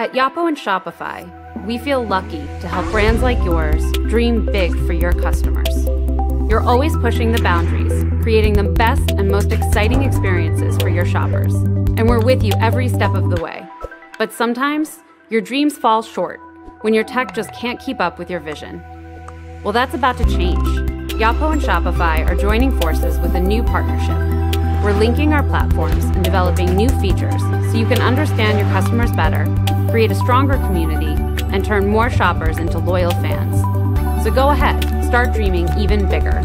At Yotpo and Shopify, we feel lucky to help brands like yours dream big for your customers. You're always pushing the boundaries, creating the best and most exciting experiences for your shoppers. And we're with you every step of the way. But sometimes, your dreams fall short when your tech just can't keep up with your vision. Well, that's about to change. Yotpo and Shopify are joining forces with a new partnership. We're linking our platforms and developing new features so you can understand your customers better, create a stronger community, and turn more shoppers into loyal fans. So go ahead, start dreaming even bigger.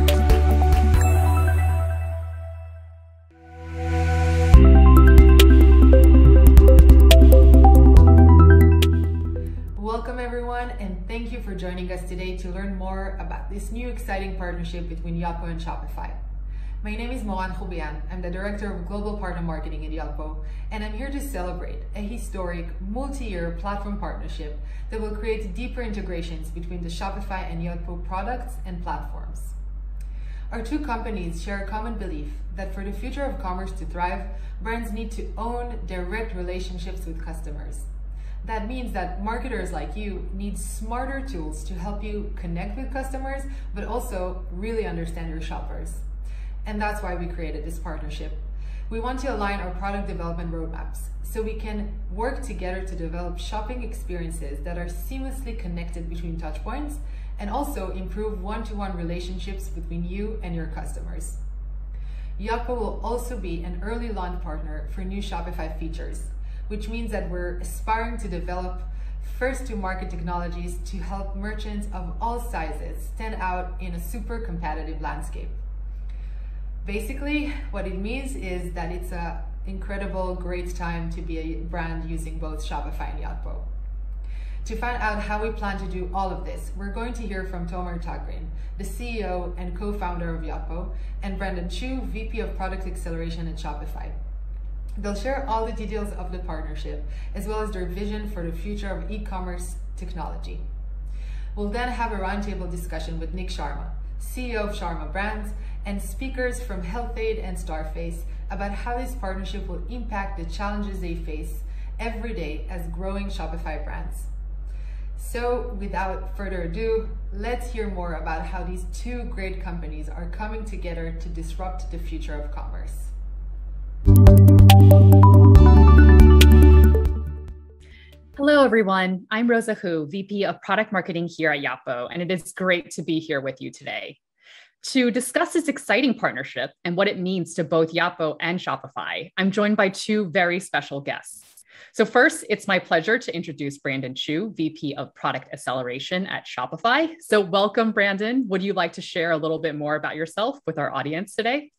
Welcome, everyone, and thank you for joining us today to learn more about this new exciting partnership between Yotpo and Shopify. My name is Moran Khubian. I'm the Director of Global Partner Marketing at Yotpo, and I'm here to celebrate a historic multi-year platform partnership that will create deeper integrations between the Shopify and Yotpo products and platforms. Our two companies share a common belief that for the future of commerce to thrive, brands need to own direct relationships with customers. That means that marketers like you need smarter tools to help you connect with customers, but also really understand your shoppers. And that's why we created this partnership. We want to align our product development roadmaps so we can work together to develop shopping experiences that are seamlessly connected between touchpoints and also improve one-to-one relationships between you and your customers. Yotpo will also be an early launch partner for new Shopify features, which means that we're aspiring to develop first to market technologies to help merchants of all sizes stand out in a super competitive landscape. Basically, what it means is that it's an incredible, great time to be a brand using both Shopify and Yotpo. To find out how we plan to do all of this, we're going to hear from Tomer Tagrin, the CEO and co-founder of Yotpo, and Brandon Chu, VP of Product Acceleration at Shopify. They'll share all the details of the partnership, as well as their vision for the future of e-commerce technology. We'll then have a roundtable discussion with Nick Sharma, CEO of Sharma Brands, and speakers from Health-Ade and Starface about how this partnership will impact the challenges they face every day as growing Shopify brands. So without further ado, let's hear more about how these two great companies are coming together to disrupt the future of commerce. Hello, everyone. I'm Rosa Hu, VP of Product Marketing here at Yotpo, and it is great to be here with you today. To discuss this exciting partnership and what it means to both Yotpo and Shopify, I'm joined by two very special guests. So, first, it's my pleasure to introduce Brandon Chu, VP of Product Acceleration at Shopify. So, welcome, Brandon. Would you like to share a little bit more about yourself with our audience today?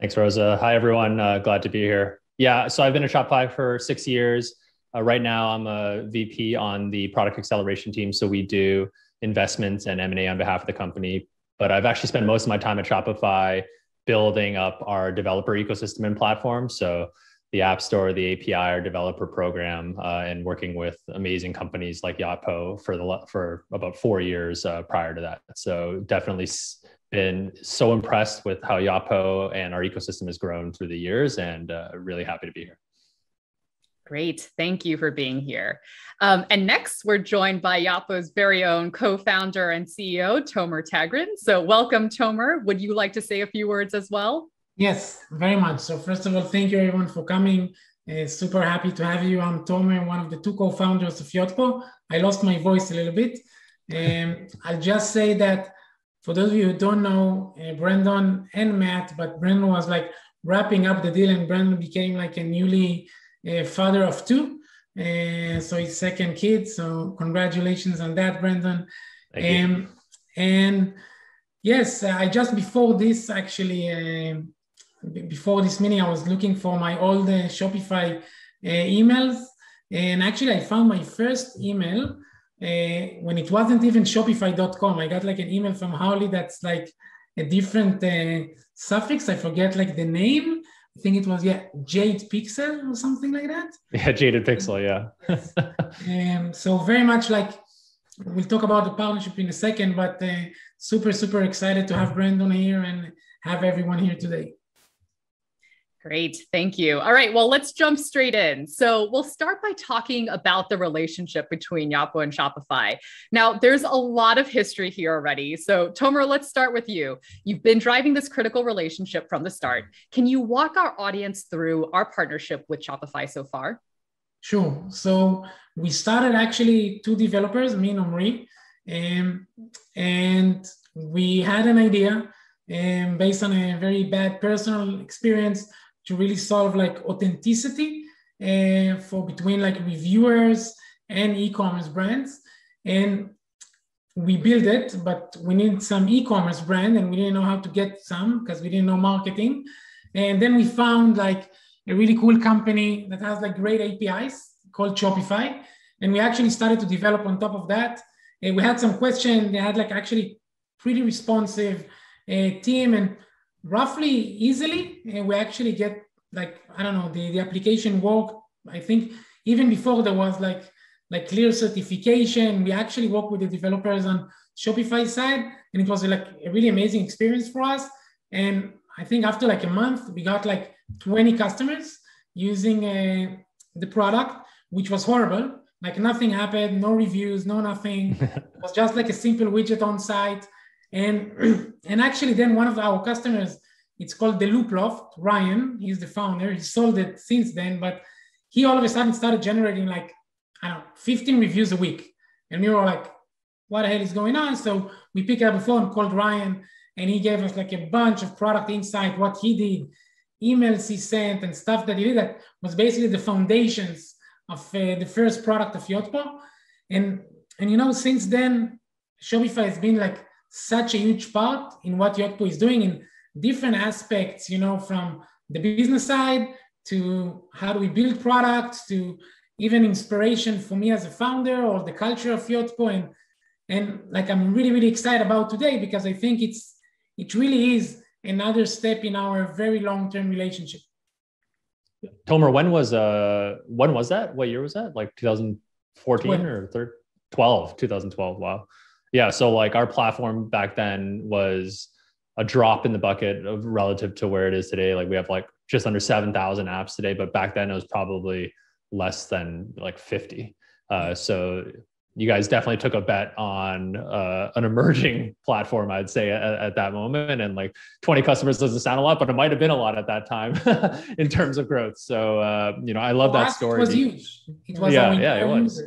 Thanks, Rosa. Hi, everyone. Uh, glad to be here. Yeah, so I've been at Shopify for six years. Uh, right now, I'm a VP on the product acceleration team. So we do investments and M&A on behalf of the company, but I've actually spent most of my time at Shopify building up our developer ecosystem and platform. So the App Store, the API, our developer program, uh, and working with amazing companies like Yotpo for the for about four years uh, prior to that. So definitely been so impressed with how Yotpo and our ecosystem has grown through the years, and uh, really happy to be here. Great. Thank you for being here. Um, and next, we're joined by Yotpo's very own co founder and CEO, Tomer Tagrin. So, welcome, Tomer. Would you like to say a few words as well? Yes, very much. So, first of all, thank you everyone for coming. Uh, super happy to have you. I'm Tomer, one of the two co founders of Yotpo. I lost my voice a little bit. Um, I'll just say that for those of you who don't know, uh, Brandon and Matt, but Brandon was like wrapping up the deal, and Brandon became like a newly a father of two. Uh, so his second kid. So congratulations on that, Brandon. Um, and yes, I just before this actually, uh, before this meeting, I was looking for my old uh, Shopify emails, and actually I found my first email when it wasn't even Shopify.com. I got like an email from Howley that's like a different uh, suffix. I forget like the name, I think it was yeah Jade Pixel or something like that. Yeah, Jaded Pixel, yeah. um, so very much like we'll talk about the partnership in a second, but uh, super super excited to have Brandon here and have everyone here today. Great. Thank you. All right. Well, let's jump straight in. So, we'll start by talking about the relationship between Yotpo and Shopify. Now, there's a lot of history here already. So, Tomer, let's start with you. You've been driving this critical relationship from the start. Can you walk our audience through our partnership with Shopify so far? Sure. So, we started actually two developers, me and Omri, um, and we had an idea um, based on a very bad personal experience to really solve like authenticity uh, for between like reviewers and e-commerce brands. And we built it but we need some e-commerce brand and we didn't know how to get some because we didn't know marketing. And then we found like a really cool company that has like great apis called shopify. And we actually started to develop on top of that. And we had some questions. They had like actually pretty responsive uh, team. And roughly easily and we actually get like i don't know the, the application work i think even before there was like like clear certification. We actually worked with the developers on shopify side and it was like a really amazing experience for us. And i think after like a month we got like 20 customers using uh, the product which was horrible. Like nothing happened no reviews no nothing. It was just like a simple widget on site and and actually, then one of our customers, it's called the Loop Loft. Ryan, he's the founder. He sold it since then, but he all of a sudden started generating like I don't know, 15 reviews a week, and we were like, "What the hell is going on?" So we picked up a phone, called Ryan, and he gave us like a bunch of product insight, what he did, emails he sent, and stuff that he did that was basically the foundations of uh, the first product of Yotpo. And and you know, since then, Shopify has been like such a huge part in what Yotpo is doing in different aspects, you know, from the business side to how do we build products to even inspiration for me as a founder or the culture of Yotpo. And, and like I'm really, really excited about today because I think it's it really is another step in our very long-term relationship. Tomer, when was uh when was that? What year was that? Like 2014 12. or 13? 12, 2012. Wow yeah so like our platform back then was a drop in the bucket of relative to where it is today. Like we have like just under 7000 apps today but back then it was probably less than like 50 uh, so you guys definitely took a bet on uh, an emerging platform i'd say at, at, that moment. And like 20 customers doesn't sound a lot but it might have been a lot at that time in terms of growth. So uh, you know i love that story it was huge. It was yeah yeah it was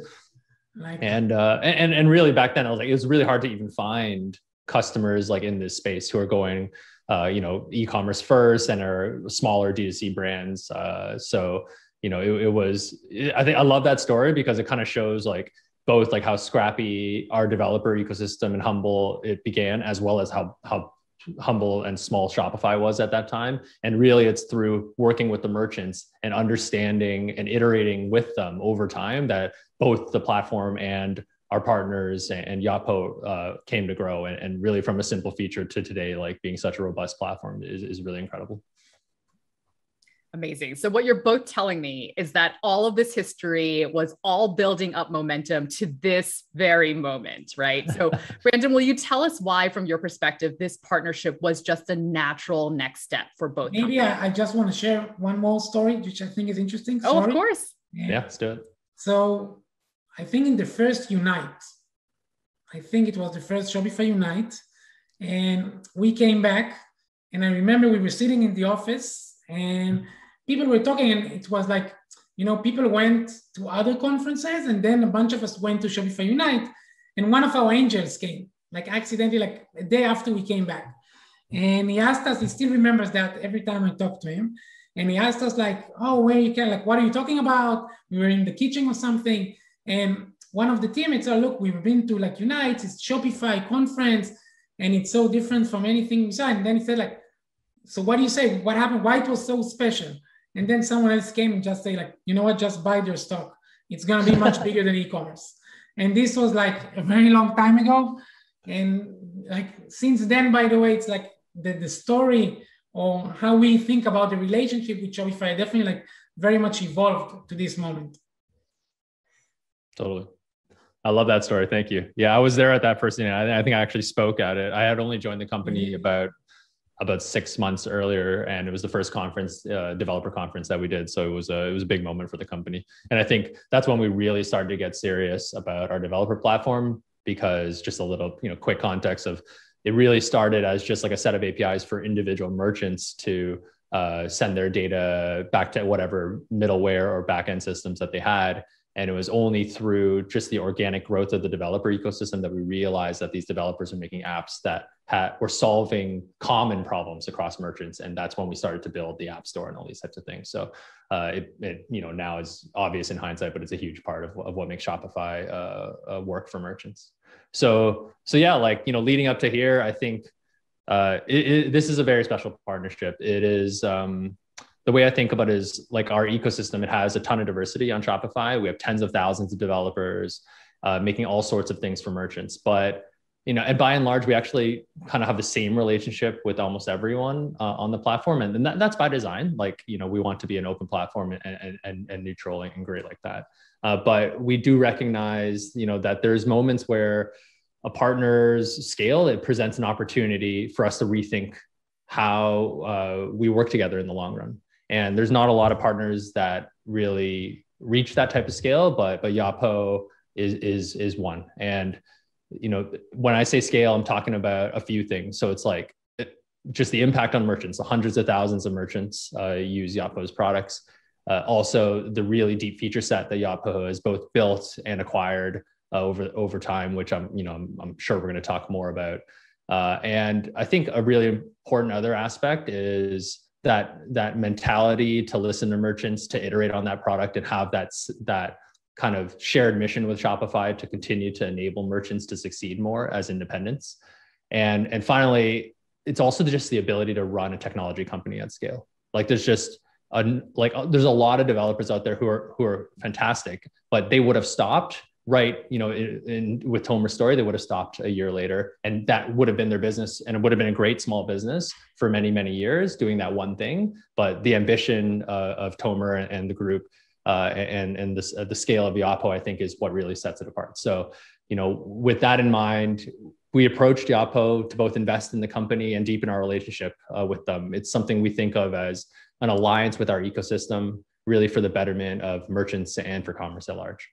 like, and uh, and and really back then, I was like, it was really hard to even find customers like in this space who are going, uh, you know, e-commerce first and are smaller D2C brands. Uh, so you know, it, it was. It, I think I love that story because it kind of shows like both like how scrappy our developer ecosystem and humble it began, as well as how how humble and small Shopify was at that time. And really, it's through working with the merchants and understanding and iterating with them over time that both the platform and our partners and Yotpo uh, came to grow. And, and, really, from a simple feature to today, like being such a robust platform is, is really incredible. Amazing. So, what you're both telling me is that all of this history was all building up momentum to this very moment, right? So, Brandon, will you tell us why, from your perspective, this partnership was just a natural next step for both? Maybe I, I, just want to share one more story, which I think is interesting. Sorry. Oh, of course. Yeah. yeah, let's do it. So, I think in the first Unite, I think it was the first Shopify Unite, and we came back, and I remember we were sitting in the office and people were talking and it was like, you know, people went to other conferences and then a bunch of us went to Shopify Unite and one of our angels came, like accidentally, like a day after we came back. And he asked us, he still remembers that every time I talk to him. And he asked us like, oh, where you can, like, what are you talking about? We were in the kitchen or something. And one of the teammates said, look, we've been to like Unite, it's Shopify conference, and it's so different from anything we saw. And then he said like, so what do you say? What happened? Why it was so special? And then someone else came and just say like you know what just buy their stock it's going to be much bigger than e-commerce and this was like a very long time ago and like since then by the way it's like the, the story or how we think about the relationship with shopify definitely like very much evolved to this moment totally I love that story. Thank you. Yeah, I was there at that first thing. I, I, think I actually spoke at it. I had only joined the company mm-hmm. about about six months earlier, and it was the first conference, uh, developer conference that we did. So it was a it was a big moment for the company, and I think that's when we really started to get serious about our developer platform because just a little you know quick context of it really started as just like a set of APIs for individual merchants to uh, send their data back to whatever middleware or backend systems that they had. And it was only through just the organic growth of the developer ecosystem that we realized that these developers are making apps that had, were solving common problems across merchants. And that's when we started to build the app store and all these types of things. So uh, it, it, you know, now is obvious in hindsight, but it's a huge part of, of what makes Shopify uh, uh, work for merchants. So, so yeah, like, you know, leading up to here, I think uh, it, it, this is a very special partnership. It is, um, the way I think about it is like our ecosystem, it has a ton of diversity on Shopify. We have tens of thousands of developers uh, making all sorts of things for merchants. But you know, and by and large, we actually kind of have the same relationship with almost everyone uh, on the platform, and, and that, that's by design. Like, you know, we want to be an open platform and and, and neutral and great like that. Uh, but we do recognize, you know, that there's moments where a partner's scale it presents an opportunity for us to rethink how uh, we work together in the long run. And there's not a lot of partners that really reach that type of scale, but but Yotpo is is is one. And you know, when I say scale, I'm talking about a few things. So it's like it, just the impact on merchants. The Hundreds of thousands of merchants uh, use Yotpo's products. Uh, also, the really deep feature set that Yotpo has both built and acquired uh, over over time, which I'm you know I'm, I'm sure we're going to talk more about. Uh, and I think a really important other aspect is that that mentality to listen to merchants to iterate on that product and have that that kind of shared mission with Shopify to continue to enable merchants to succeed more as independents. And and finally, it's also just the ability to run a technology company at scale. Like there's just a, like uh, there's a lot of developers out there who are who are fantastic, but they would have stopped right you know in, in, with tomer's story they would have stopped a year later and that would have been their business and it would have been a great small business for many many years doing that one thing but the ambition uh, of tomer and, the group uh, and and this, uh, the scale of Yotpo, I think, is what really sets it apart. So, you know, with that in mind, we approached Yotpo to both invest in the company and deepen our relationship uh, with them. It's something we think of as an alliance with our ecosystem, really for the betterment of merchants and for commerce at large.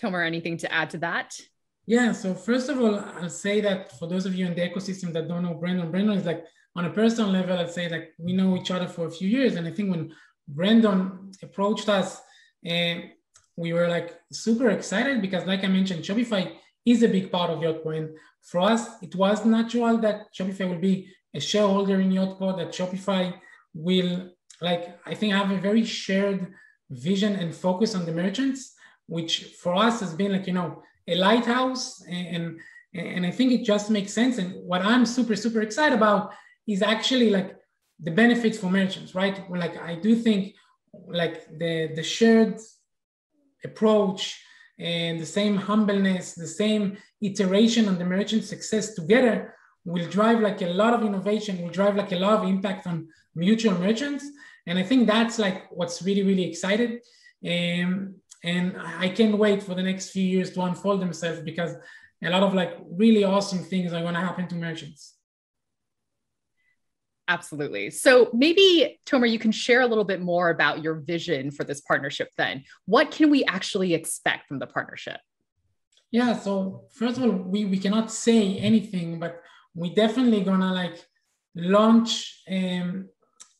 Tomer, anything to add to that? Yeah, so first of all, I'll say that for those of you in the ecosystem that don't know Brandon, Brandon is like on a personal level, I'd say like we know each other for a few years. And I think when Brandon approached us, uh, we were like super excited because like I mentioned, Shopify is a big part of Yotpo. And for us, it was natural that Shopify will be a shareholder in Yotpo, that Shopify will like, I think have a very shared vision and focus on the merchants which for us has been like you know a lighthouse. And and i think it just makes sense. And what i'm super super excited about is actually like the benefits for merchants right? Like i do think like the the shared approach and the same humbleness the same iteration on the merchant success together will drive like a lot of innovation will drive like a lot of impact on mutual merchants. And i think that's like what's really really excited. Um, and I can't wait for the next few years to unfold themselves because a lot of like really awesome things are going to happen to merchants. Absolutely. So maybe Tomer, you can share a little bit more about your vision for this partnership then. What can we actually expect from the partnership? Yeah, so first of all, we, we cannot say anything, but we definitely gonna like launch um,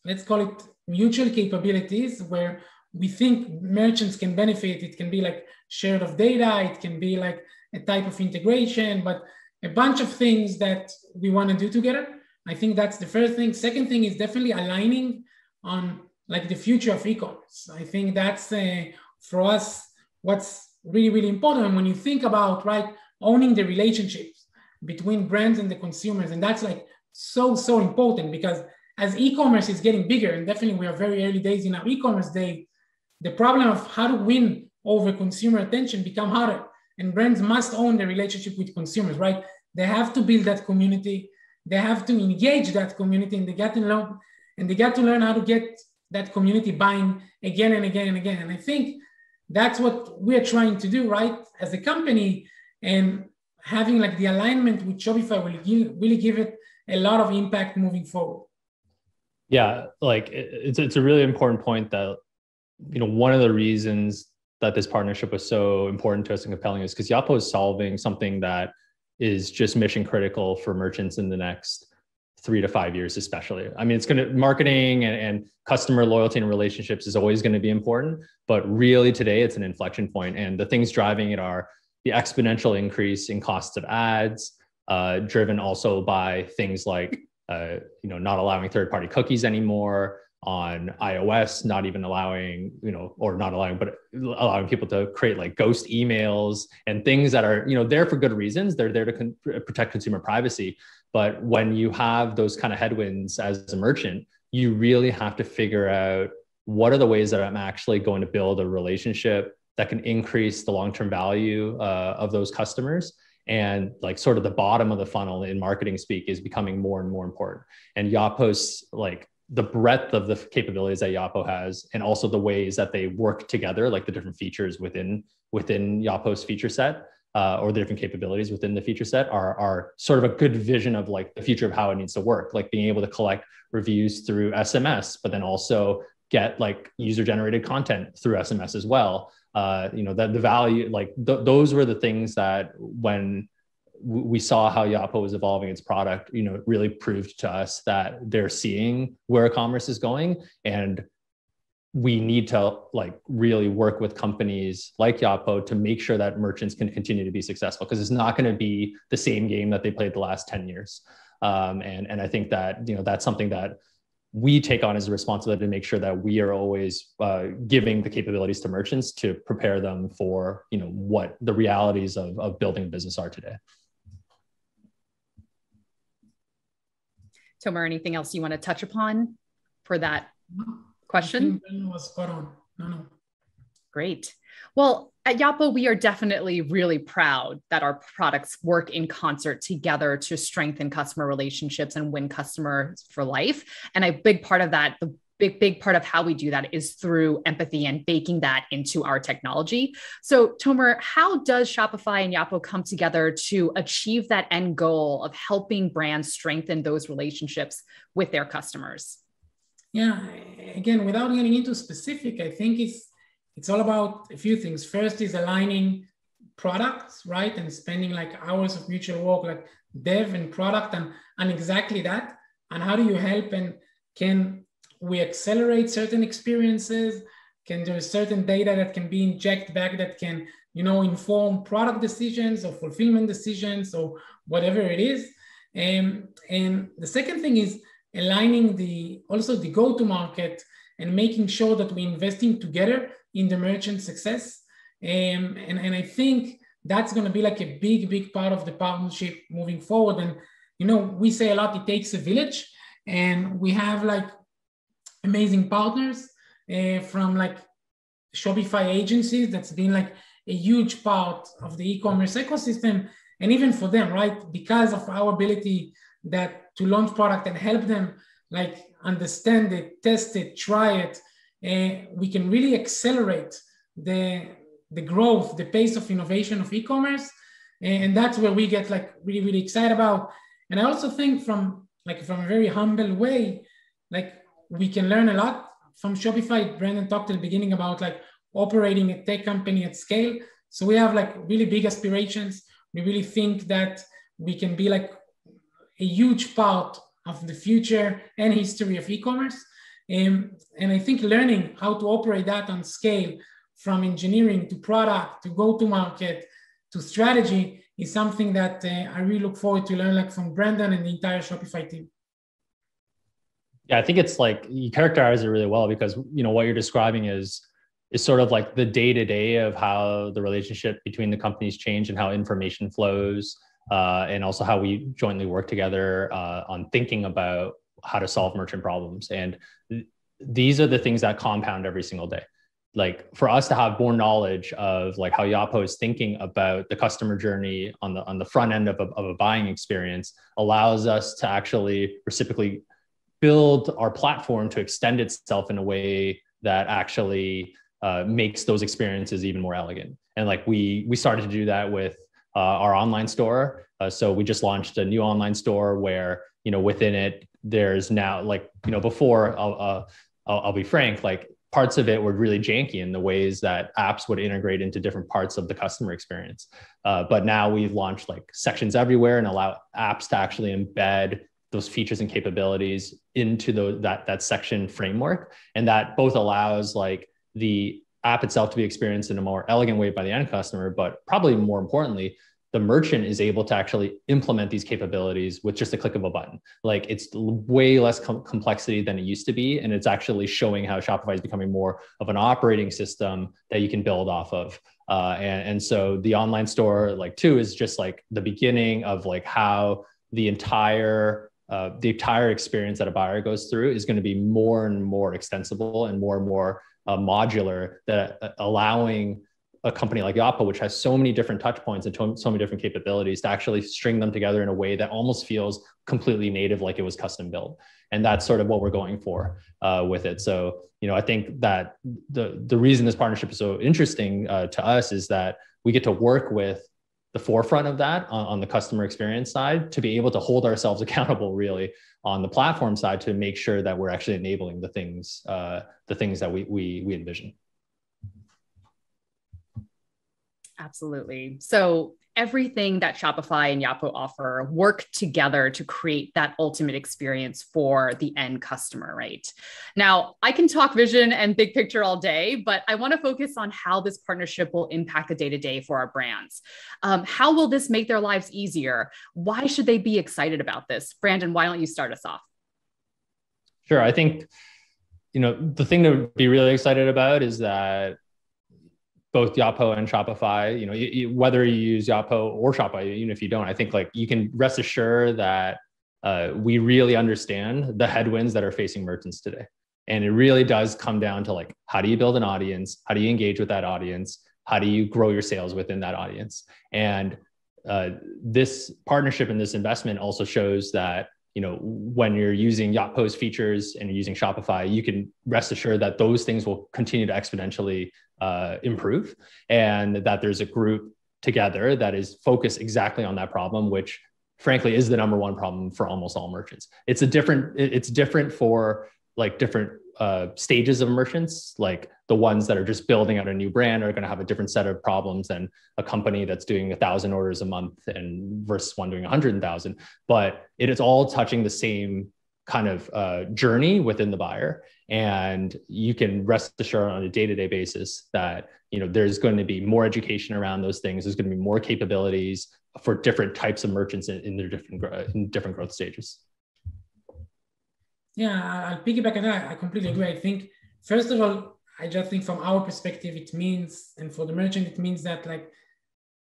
let's call it mutual capabilities where we think merchants can benefit. It can be like shared of data, it can be like a type of integration, but a bunch of things that we want to do together. I think that's the first thing. Second thing is definitely aligning on like the future of e-commerce. I think that's uh, for us what's really really important. And when you think about right owning the relationships between brands and the consumers, and that's like so so important because as e-commerce is getting bigger, and definitely we are very early days in our e-commerce day, the problem of how to win over consumer attention become harder and brands must own the relationship with consumers right? They have to build that community. They have to engage that community and they get to learn and they get to learn how to get that community buying again and again and again. And i think that's what we're trying to do right as a company and having like the alignment with Shopify will give, really give it a lot of impact moving forward. Yeah, like it's it's a really important point that you know one of the reasons that this partnership was so important to us and compelling is because Yotpo is solving something that is just mission critical for merchants in the next three to five years, especially. I mean, it's going to marketing and, and customer loyalty and relationships is always going to be important, but really today it's an inflection point, and the things driving it are the exponential increase in costs of ads, uh, driven also by things like uh, you know not allowing third-party cookies anymore on iOS, not even allowing you know or not allowing, but allowing people to create like ghost emails and things that are you know there for good reasons. They're there to con- protect consumer privacy. But when you have those kind of headwinds as a merchant, you really have to figure out what are the ways that I'm actually going to build a relationship that can increase the long-term value uh, of those customers and like sort of the bottom of the funnel in marketing speak is becoming more and more important and yotpo's like the breadth of the capabilities that yotpo has and also the ways that they work together like the different features within within yotpo's feature set uh, or the different capabilities within the feature set are, are sort of a good vision of like the future of how it needs to work like being able to collect reviews through sms but then also get like user generated content through sms as well. Uh, you know that the value like th- those were the things that when we saw how Yotpo was evolving its product, you know, it really proved to us that they're seeing where commerce is going and we need to like really work with companies like Yotpo to make sure that merchants can continue to be successful because it's not going to be the same game that they played the last 10 years. Um, and, and I think that, you know, that's something that we take on as a responsibility to make sure that we are always uh, giving the capabilities to merchants to prepare them for you know what the realities of, of building a business are today tomer anything else you want to touch upon for that question? Was spot on. No no. Great. Well at Yotpo, we are definitely really proud that our products work in concert together to strengthen customer relationships and win customers for life. And a big part of that, the big, big part of how we do that is through empathy and baking that into our technology. So, Tomer, how does Shopify and Yotpo come together to achieve that end goal of helping brands strengthen those relationships with their customers? Yeah, again, without getting into specific, I think it's it's all about a few things. First is aligning products, right? And spending like hours of mutual work, like dev and product and, and exactly that. And how do you help and can we accelerate certain experiences? Can there is certain data that can be injected back that can, you know, inform product decisions or fulfillment decisions or whatever it is? Um, and the second thing is aligning the also the go-to-market and making sure that we're investing together in the merchant success. Um, and, and I think that's going to be like a big, big part of the partnership moving forward. And, you know, we say a lot, it takes a village. And we have like amazing partners uh, from like Shopify agencies that's been like a huge part of the e-commerce ecosystem. And even for them, right? Because of our ability that to launch product and help them like understand it, test it, try it, uh, we can really accelerate the, the growth, the pace of innovation of e-commerce. And that's where we get like really, really excited about. And I also think from like from a very humble way, like we can learn a lot from Shopify. Brandon talked at the beginning about like operating a tech company at scale. So we have like really big aspirations. We really think that we can be like a huge part of the future and history of e-commerce. Um, and I think learning how to operate that on scale from engineering to product to go to market to strategy is something that uh, I really look forward to learn like from Brandon and the entire Shopify team. Yeah, I think it's like you characterize it really well because you know what you're describing is is sort of like the day to day of how the relationship between the companies change and how information flows, uh, and also how we jointly work together uh, on thinking about how to solve merchant problems. And th- these are the things that compound every single day. Like for us to have more knowledge of like how Yotpo is thinking about the customer journey on the on the front end of a, of a buying experience allows us to actually reciprocally build our platform to extend itself in a way that actually uh, makes those experiences even more elegant. And like we we started to do that with uh, our online store. Uh, so we just launched a new online store where you know within it there's now like you know before I'll, uh, I'll, I'll be frank like parts of it were really janky in the ways that apps would integrate into different parts of the customer experience. Uh, but now we've launched like sections everywhere and allow apps to actually embed those features and capabilities into the, that, that section framework. And that both allows like the app itself to be experienced in a more elegant way by the end customer, but probably more importantly, the merchant is able to actually implement these capabilities with just a click of a button. Like it's way less com- complexity than it used to be. And it's actually showing how Shopify is becoming more of an operating system that you can build off of. Uh, and, and so the online store, like two, is just like the beginning of like how the entire uh, the entire experience that a buyer goes through is going to be more and more extensible and more and more uh, modular that uh, allowing a company like Yotpo, which has so many different touch points and so many different capabilities to actually string them together in a way that almost feels completely native, like it was custom built. And that's sort of what we're going for uh, with it. So, you know, I think that the the reason this partnership is so interesting uh, to us is that we get to work with the forefront of that on, on the customer experience side to be able to hold ourselves accountable really on the platform side to make sure that we're actually enabling the things uh, the things that we, we we envision Absolutely. So everything that Shopify and Yotpo offer work together to create that ultimate experience for the end customer, right? Now, I can talk vision and big picture all day, but I want to focus on how this partnership will impact the day to day for our brands. Um, how will this make their lives easier? Why should they be excited about this? Brandon, why don't you start us off? Sure. I think, you know, the thing to be really excited about is that both Yotpo and Shopify, you know, you, you, whether you use Yotpo or Shopify, even if you don't, I think like you can rest assured that uh, we really understand the headwinds that are facing merchants today. And it really does come down to like, how do you build an audience? How do you engage with that audience? How do you grow your sales within that audience? And uh, this partnership and this investment also shows that you know when you're using Yotpo's features and you're using Shopify, you can rest assured that those things will continue to exponentially uh, improve, and that there's a group together that is focused exactly on that problem, which frankly is the number one problem for almost all merchants. It's a different. It's different for like different uh, stages of merchants, like the ones that are just building out a new brand are going to have a different set of problems than a company that's doing a thousand orders a month and versus one doing a hundred thousand. But it is all touching the same kind of uh, journey within the buyer, and you can rest assured on a day-to-day basis that you know there's going to be more education around those things. There's going to be more capabilities for different types of merchants in, in their different in different growth stages. Yeah, I'll piggyback on that. I completely agree. I think, first of all, I just think from our perspective, it means, and for the merchant, it means that like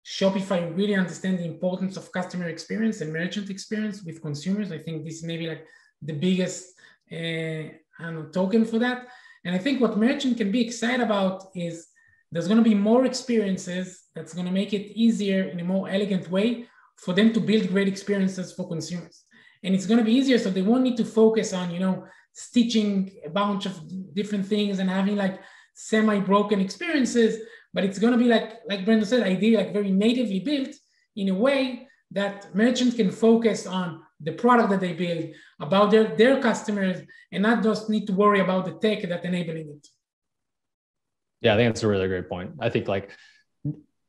Shopify really understand the importance of customer experience and merchant experience with consumers. I think this may be like the biggest uh, Don't know, token for that. And I think what merchant can be excited about is there's going to be more experiences that's going to make it easier in a more elegant way for them to build great experiences for consumers and it's going to be easier so they won't need to focus on you know stitching a bunch of different things and having like semi broken experiences but it's going to be like like Brandon said ideally like very natively built in a way that merchants can focus on the product that they build about their, their customers and not just need to worry about the tech that enabling it yeah i think that's a really great point i think like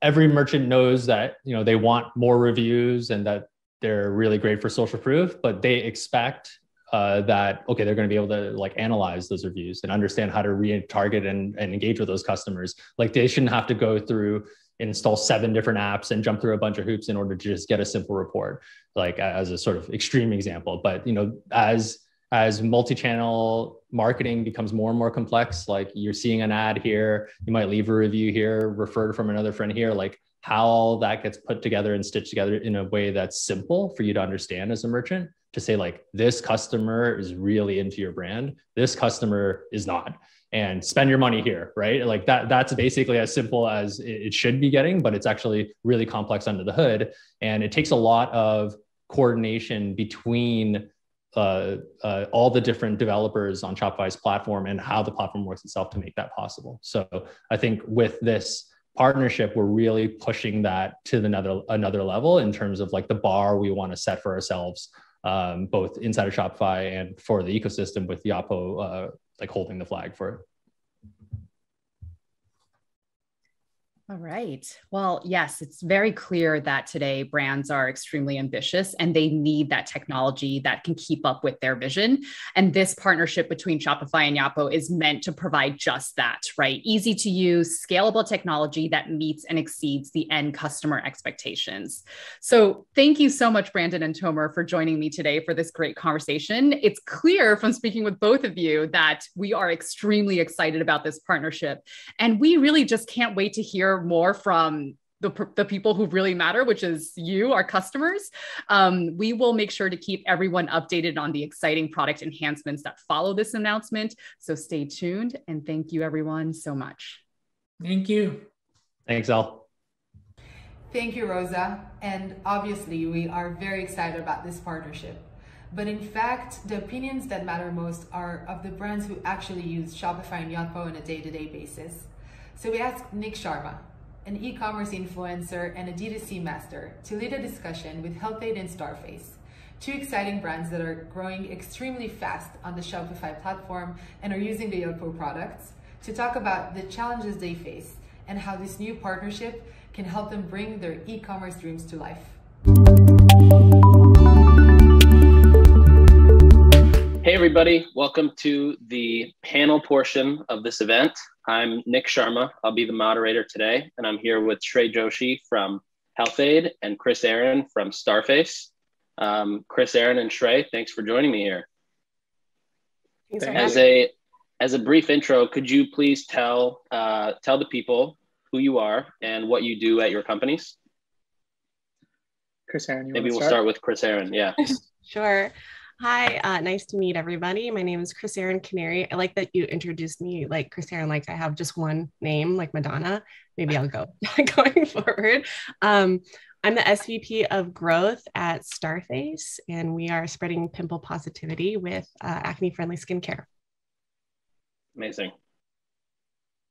every merchant knows that you know they want more reviews and that they're really great for social proof, but they expect uh, that okay, they're going to be able to like analyze those reviews and understand how to retarget and, and engage with those customers. Like they shouldn't have to go through install seven different apps and jump through a bunch of hoops in order to just get a simple report like as a sort of extreme example. But you know as as multi-channel marketing becomes more and more complex like you're seeing an ad here you might leave a review here referred from another friend here like how all that gets put together and stitched together in a way that's simple for you to understand as a merchant to say like this customer is really into your brand. This customer is not and spend your money here right? Like that that's basically as simple as it should be getting but it's actually really complex under the hood. And it takes a lot of coordination between uh, uh, all the different developers on shopify's platform and how the platform works itself to make that possible. So i think with this partnership, we're really pushing that to another another level in terms of like the bar we want to set for ourselves, um, both inside of Shopify and for the ecosystem with Yotpo uh, like holding the flag for it. All right. Well, yes, it's very clear that today brands are extremely ambitious and they need that technology that can keep up with their vision. And this partnership between Shopify and Yotpo is meant to provide just that, right? Easy to use, scalable technology that meets and exceeds the end customer expectations. So, thank you so much, Brandon and Tomer, for joining me today for this great conversation. It's clear from speaking with both of you that we are extremely excited about this partnership. And we really just can't wait to hear more from the, the people who really matter, which is you, our customers. Um, we will make sure to keep everyone updated on the exciting product enhancements that follow this announcement. So stay tuned and thank you, everyone, so much. Thank you. Thanks, Al. Thank you, Rosa. And obviously, we are very excited about this partnership. But in fact, the opinions that matter most are of the brands who actually use Shopify and Yotpo on a day to day basis. So we asked Nick Sharma, an e-commerce influencer and a D2C master, to lead a discussion with Health-Ade and Starface, two exciting brands that are growing extremely fast on the Shopify platform and are using the Yotpo products, to talk about the challenges they face and how this new partnership can help them bring their e-commerce dreams to life. Everybody, welcome to the panel portion of this event. I'm Nick Sharma. I'll be the moderator today, and I'm here with Shrey Joshi from Health-Ade and Chris Aaron from Starface. Um, Chris Aaron and Shrey, thanks for joining me here. Thanks as a as a brief intro, could you please tell uh, tell the people who you are and what you do at your companies? Chris Aaron, maybe we'll start? start with Chris Aaron. Yeah. sure. Hi, uh, nice to meet everybody. My name is Chris Aaron Canary. I like that you introduced me like Chris Aaron, like I have just one name, like Madonna. Maybe I'll go going forward. Um, I'm the SVP of growth at Starface, and we are spreading pimple positivity with uh, acne friendly skincare. Amazing.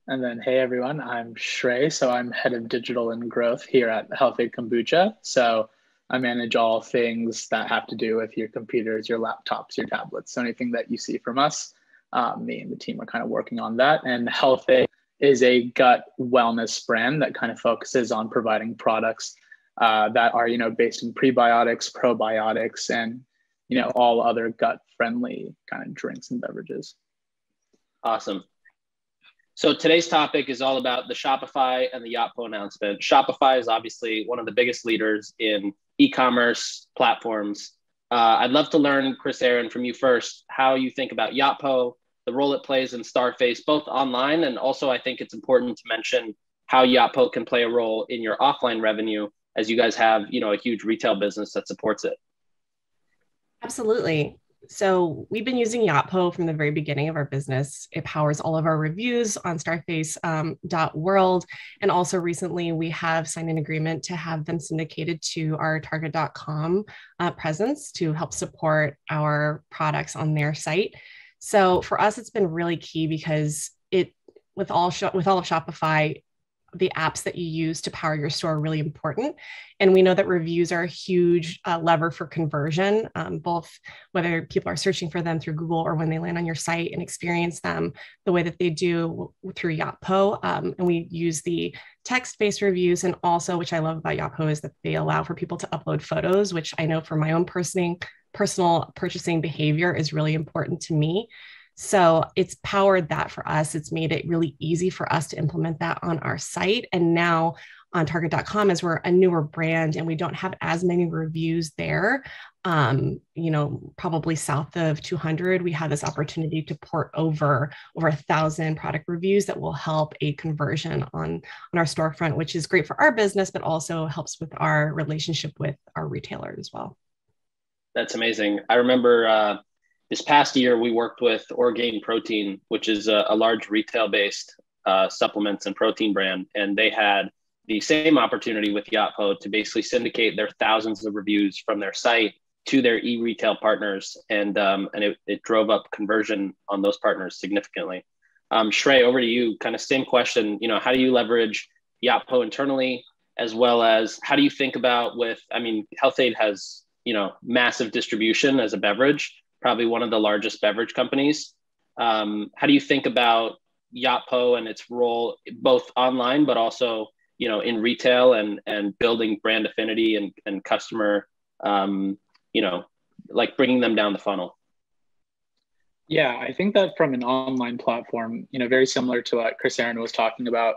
And then, hey everyone, I'm Shrey. So I'm head of digital and growth here at Health-Ade Kombucha. So I manage all things that have to do with your computers, your laptops, your tablets. So anything that you see from us, um, me and the team are kind of working on that. And Health-Ade is a gut wellness brand that kind of focuses on providing products uh, that are, you know, based in prebiotics, probiotics, and you know all other gut friendly kind of drinks and beverages. Awesome. So today's topic is all about the Shopify and the Yotpo announcement. Shopify is obviously one of the biggest leaders in e-commerce platforms. Uh, I'd love to learn, Chris Aaron, from you first, how you think about Yotpo, the role it plays in Starface, both online and also I think it's important to mention how Yotpo can play a role in your offline revenue as you guys have, you know, a huge retail business that supports it. Absolutely. So we've been using Yotpo from the very beginning of our business. It powers all of our reviews on starface.world. Um, and also recently we have signed an agreement to have them syndicated to our target.com uh, presence to help support our products on their site. So for us, it's been really key because it with all with all of Shopify, the apps that you use to power your store are really important. And we know that reviews are a huge uh, lever for conversion, um, both whether people are searching for them through Google or when they land on your site and experience them the way that they do through Yotpo. Um, and we use the text based reviews. And also, which I love about Yotpo, is that they allow for people to upload photos, which I know for my own personal, personal purchasing behavior is really important to me. So it's powered that for us. It's made it really easy for us to implement that on our site. And now on target.com, as we're a newer brand and we don't have as many reviews there, um, you know, probably south of 200, we have this opportunity to port over over a thousand product reviews that will help a conversion on, on our storefront, which is great for our business, but also helps with our relationship with our retailer as well. That's amazing. I remember uh, this past year, we worked with Orgain Protein, which is a, a large retail based uh, supplements and protein brand. And they had the same opportunity with Yotpo to basically syndicate their thousands of reviews from their site to their e-retail partners. And, um, and it, it drove up conversion on those partners significantly. Um, Shrey, over to you, kind of same question, you know, how do you leverage Yotpo internally, as well as how do you think about with, I mean, Health-Ade has, you know, massive distribution as a beverage, probably one of the largest beverage companies. Um, how do you think about Yotpo and its role both online, but also, you know, in retail and, and building brand affinity and, and customer, um, you know, like bringing them down the funnel? Yeah, I think that from an online platform, you know, very similar to what Chris Aaron was talking about,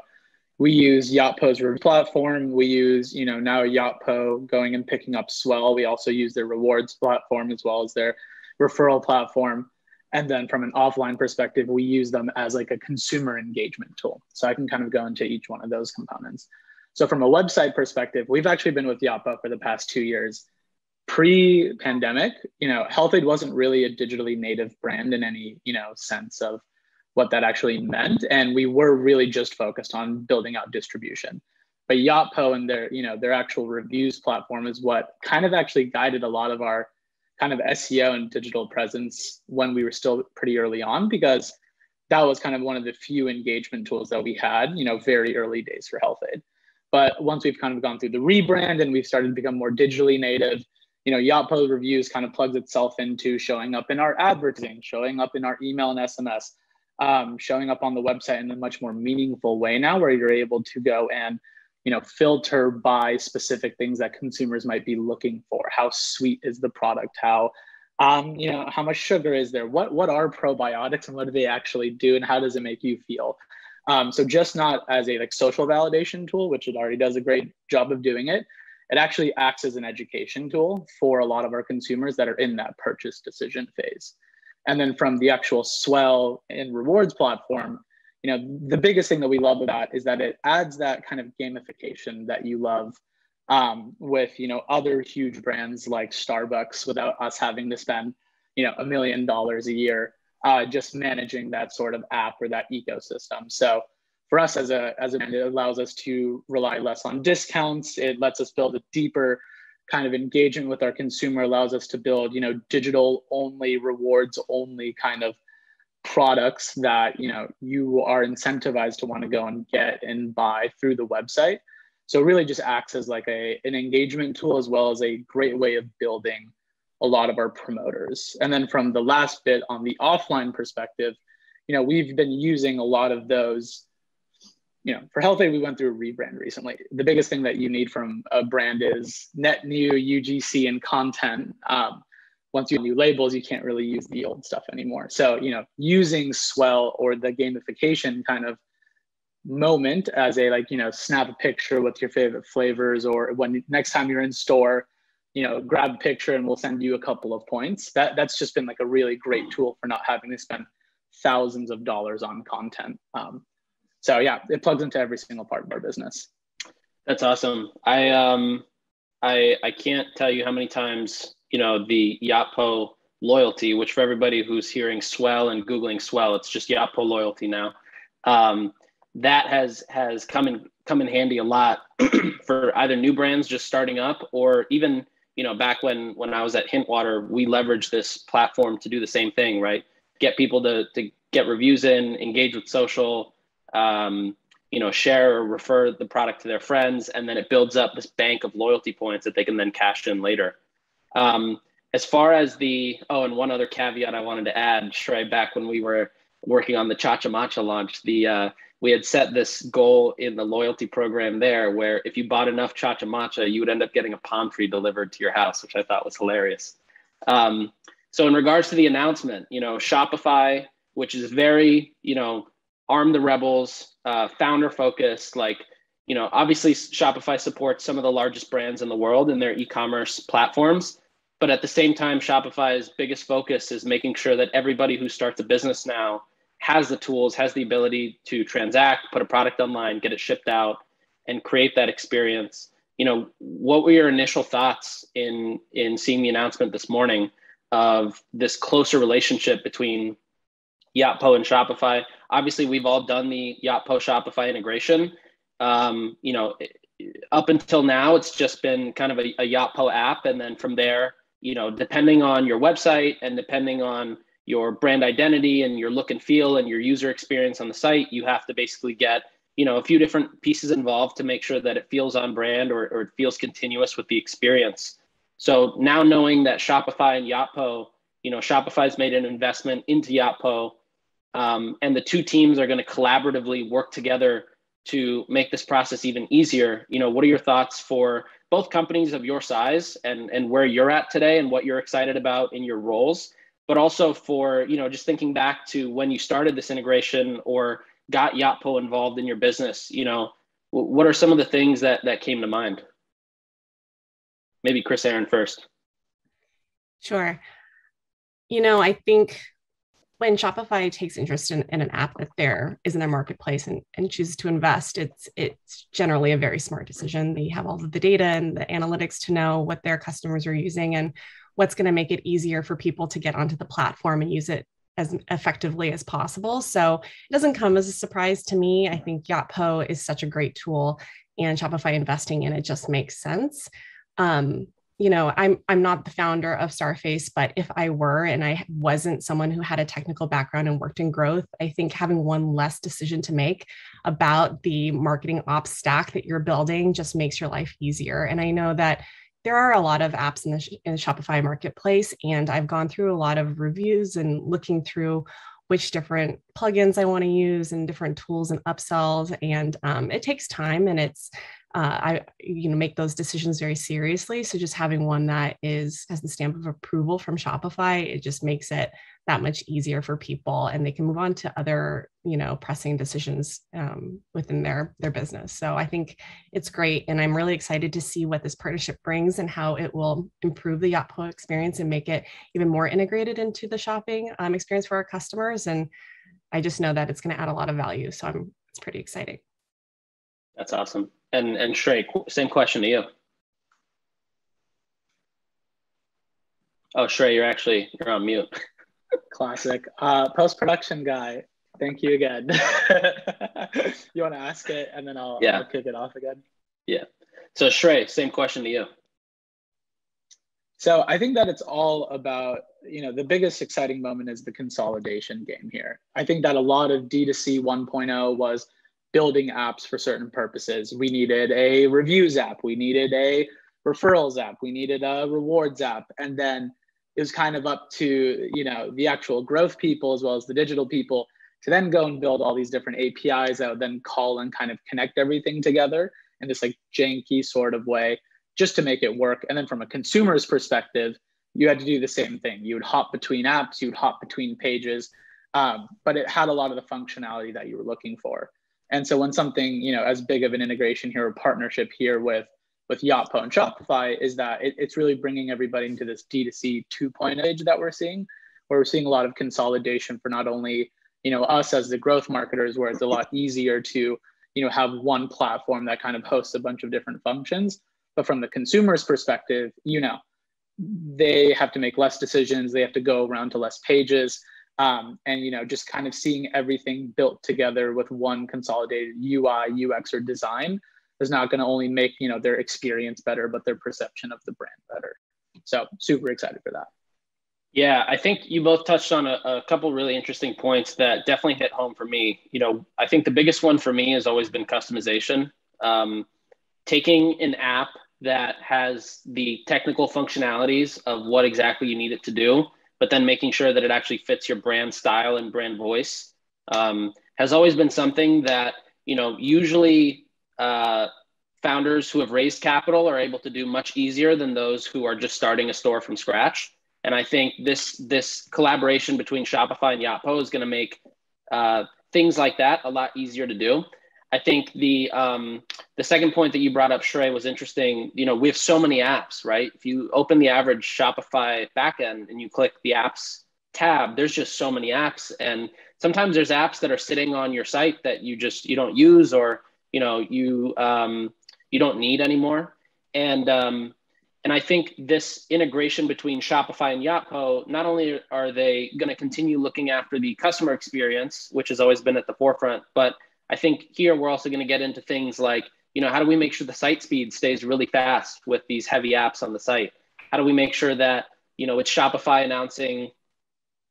we use Yotpo's platform. We use, you know, now Yotpo going and picking up Swell. We also use their rewards platform as well as their referral platform. And then from an offline perspective, we use them as like a consumer engagement tool. So I can kind of go into each one of those components. So from a website perspective, we've actually been with Yotpo for the past two years. Pre-pandemic, you know, Health-Ade wasn't really a digitally native brand in any, you know, sense of what that actually meant. And we were really just focused on building out distribution. But Yotpo and their, you know, their actual reviews platform is what kind of actually guided a lot of our kind of SEO and digital presence when we were still pretty early on, because that was kind of one of the few engagement tools that we had, you know, very early days for Health-Ade. But once we've kind of gone through the rebrand and we've started to become more digitally native, you know, Yotpo reviews kind of plugs itself into showing up in our advertising, showing up in our email and SMS, um, showing up on the website in a much more meaningful way now where you're able to go and you know filter by specific things that consumers might be looking for. How sweet is the product? How um, you know how much sugar is there? What what are probiotics and what do they actually do and how does it make you feel? Um, so just not as a like social validation tool which it already does a great job of doing it. It actually acts as an education tool for a lot of our consumers that are in that purchase decision phase. And then from the actual Swell and rewards platform, you know, the biggest thing that we love about is that it adds that kind of gamification that you love um, with, you know, other huge brands like Starbucks without us having to spend, you know, a million dollars a year uh, just managing that sort of app or that ecosystem. So for us as a, as a brand, it allows us to rely less on discounts. It lets us build a deeper kind of engagement with our consumer allows us to build you know digital only rewards only kind of products that you know you are incentivized to want to go and get and buy through the website so it really just acts as like a an engagement tool as well as a great way of building a lot of our promoters and then from the last bit on the offline perspective you know we've been using a lot of those you know, for Health-Ade, we went through a rebrand recently. The biggest thing that you need from a brand is net new UGC and content. Um, once you have new labels, you can't really use the old stuff anymore. So, you know, using Swell or the gamification kind of moment as a like, you know, snap a picture with your favorite flavors, or when next time you're in store, you know, grab a picture and we'll send you a couple of points. That that's just been like a really great tool for not having to spend thousands of dollars on content. Um, so yeah, it plugs into every single part of our business. That's awesome. I um I I can't tell you how many times, you know, the Yotpo loyalty, which for everybody who's hearing swell and Googling swell, it's just Yotpo loyalty now. Um, that has has come in come in handy a lot for either new brands just starting up or even you know back when when I was at Hintwater, we leveraged this platform to do the same thing, right? Get people to to get reviews in, engage with social, um, you know, share or refer the product to their friends, and then it builds up this bank of loyalty points that they can then cash in later. Um, as far as the oh, and one other caveat I wanted to add, Shrey, back when we were working on the Cha Cha Matcha launch, the uh, we had set this goal in the loyalty program there, where if you bought enough Cha Cha Matcha, you would end up getting a palm tree delivered to your house, which I thought was hilarious. Um, so in regards to the announcement, you know, Shopify, which is very, you know, arm the rebels, uh, founder focused. Like, you know, obviously Shopify supports some of the largest brands in the world in their e-commerce platforms. But at the same time, Shopify's biggest focus is making sure that everybody who starts a business now has the tools, has the ability to transact, put a product online, get it shipped out, and create that experience. You know, what were your initial thoughts in in seeing the announcement this morning of this closer relationship between Yotpo and Shopify. Obviously, we've all done the Yotpo Shopify integration. Um, you know, up until now, it's just been kind of a, a app, and then from there, you know, depending on your website and depending on your brand identity and your look and feel and your user experience on the site, you have to basically get you know a few different pieces involved to make sure that it feels on brand or, or it feels continuous with the experience. So now knowing that shopify and yotpo you know shopify's made an investment into yotpo um, and the two teams are going to collaboratively work together to make this process even easier you know what are your thoughts for both companies of your size and and where you're at today and what you're excited about in your roles but also for you know just thinking back to when you started this integration or got Yotpo involved in your business, you know, what are some of the things that that came to mind? Maybe Chris Aaron first. Sure. You know, I think when Shopify takes interest in, in an app that there is in their marketplace and, and chooses to invest, it's it's generally a very smart decision. They have all of the data and the analytics to know what their customers are using and what's going to make it easier for people to get onto the platform and use it as effectively as possible. So it doesn't come as a surprise to me. I think Yotpo is such a great tool and Shopify investing in it just makes sense. Um, you know, I'm I'm not the founder of Starface, but if I were and I wasn't someone who had a technical background and worked in growth, I think having one less decision to make about the marketing ops stack that you're building just makes your life easier. And I know that there are a lot of apps in the, in the Shopify marketplace, and I've gone through a lot of reviews and looking through which different plugins I want to use and different tools and upsells. And um, it takes time and it's uh, I you know make those decisions very seriously. So just having one that is has the stamp of approval from Shopify, it just makes it that much easier for people, and they can move on to other you know pressing decisions um, within their their business. So I think it's great, and I'm really excited to see what this partnership brings and how it will improve the Yotpo experience and make it even more integrated into the shopping um, experience for our customers. And I just know that it's going to add a lot of value. So I'm it's pretty exciting. That's awesome. And and Shrey, same question to you. Oh, Shrey, you're actually you're on mute. Classic. Uh, Post production guy. Thank you again. you want to ask it, and then I'll, yeah. I'll kick it off again. Yeah. So Shrey, same question to you. So I think that it's all about, you know, the biggest exciting moment is the consolidation game here. I think that a lot of D2C 1.0 was building apps for certain purposes. We needed a reviews app, we needed a referrals app, we needed a rewards app, and then it was kind of up to you know the actual growth people as well as the digital people to then go and build all these different APIs that would then call and kind of connect everything together in this like janky sort of way just to make it work. And then from a consumer's perspective, you had to do the same thing. You would hop between apps, you would hop between pages, um, but it had a lot of the functionality that you were looking for. And so when something, you know, as big of an integration here or partnership here with with Yotpo and Shopify is that it, it's really bringing everybody into this D2C 2.0 age that we're seeing, where we're seeing a lot of consolidation for not only, you know, us as the growth marketers, where it's a lot easier to, you know, have one platform that kind of hosts a bunch of different functions. But from the consumer's perspective, you know, they have to make less decisions. They have to go around to less pages um, and you know just kind of seeing everything built together with one consolidated ui ux or design is not going to only make you know their experience better but their perception of the brand better. So super excited for that. Yeah i think you both touched on a, a couple really interesting points that definitely hit home for me. You know i think the biggest one for me has always been customization. Um, taking an app that has the technical functionalities of what exactly you need it to do but then making sure that it actually fits your brand style and brand voice um, has always been something that you know usually uh, founders who have raised capital are able to do much easier than those who are just starting a store from scratch. And i think this this collaboration between shopify and yotpo is going to make uh, things like that a lot easier to do I think the um, the second point that you brought up, Shrey, was interesting. You know, we have so many apps, right? If you open the average Shopify backend and you click the apps tab, there's just so many apps, and sometimes there's apps that are sitting on your site that you just you don't use or you know you um, you don't need anymore. And um, and I think this integration between Shopify and Yotpo, not only are they going to continue looking after the customer experience, which has always been at the forefront, but I think here we're also going to get into things like, you know, how do we make sure the site speed stays really fast with these heavy apps on the site? How do we make sure that, you know, it's Shopify announcing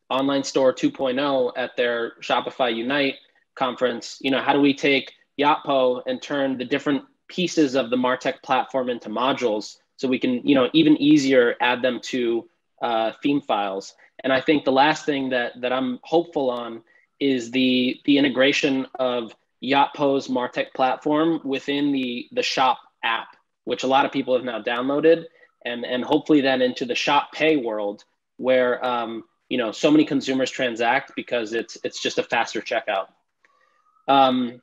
online store 2.0 at their Shopify Unite conference? You know, how do we take Yotpo and turn the different pieces of the Martech platform into modules so we can, you know, even easier add them to uh, theme files. And I think the last thing that, that I'm hopeful on is the, the integration of Yotpo's Martech platform within the, the shop app, which a lot of people have now downloaded and, and hopefully then into the shop pay world where, um, you know, so many consumers transact because it's, it's just a faster checkout. Um,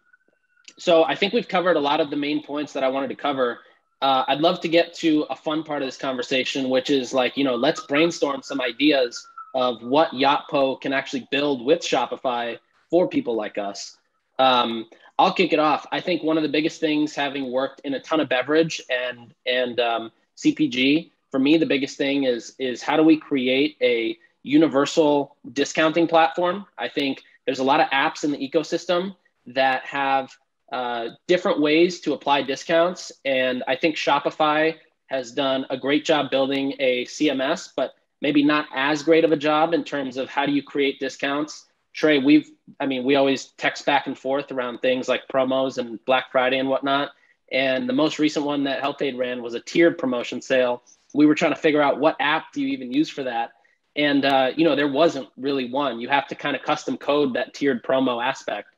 so I think we've covered a lot of the main points that I wanted to cover. Uh, I'd love to get to a fun part of this conversation, which is like, you know, let's brainstorm some ideas of what Yotpo can actually build with Shopify for people like us. Um, I'll kick it off. I think one of the biggest things, having worked in a ton of beverage and and um, CPG, for me, the biggest thing is is how do we create a universal discounting platform? I think there's a lot of apps in the ecosystem that have uh, different ways to apply discounts. And I think Shopify has done a great job building a CMS, but maybe not as great of a job in terms of how do you create discounts. Trey, we've, I mean, we always text back and forth around things like promos and Black Friday and whatnot. And the most recent one that Health-Ade ran was a tiered promotion sale. We were trying to figure out what app do you even use for that. And, uh, you know, there wasn't really one. You have to kind of custom code that tiered promo aspect.